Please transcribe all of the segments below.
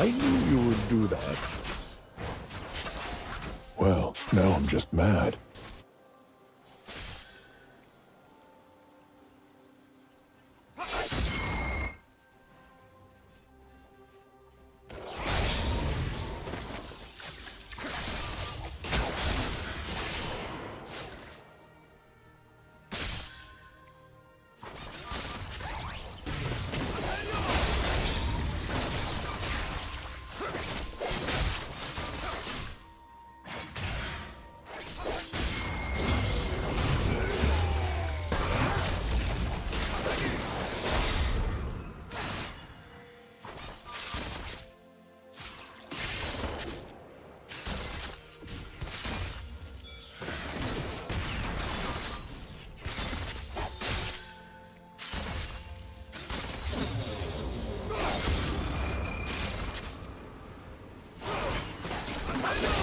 I knew you would do that. Well, now I'm just mad. Stop!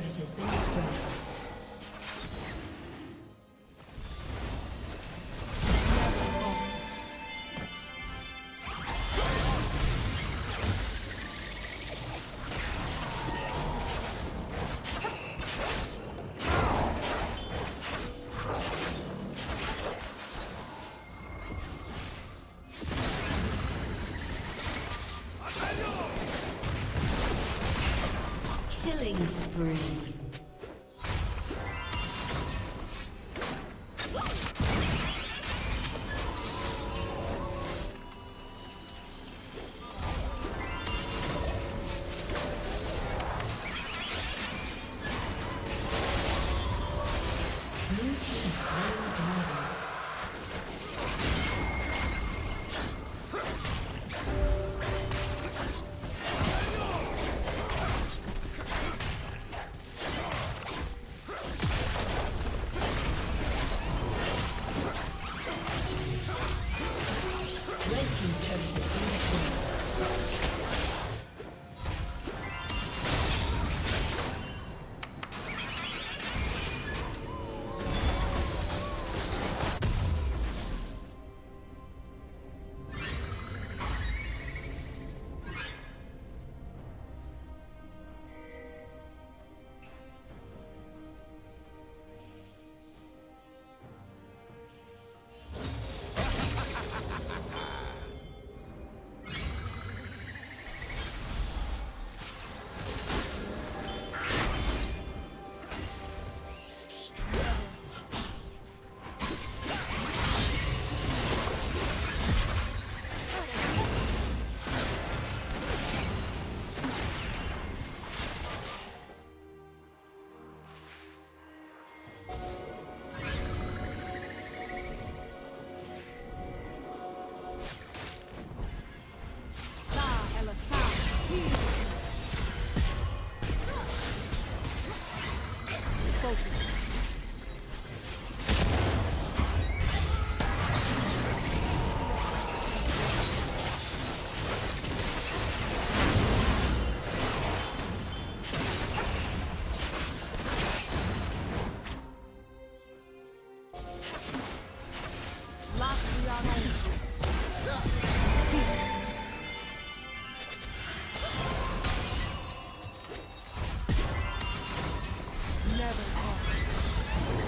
Turret has been destroyed. Killing spree.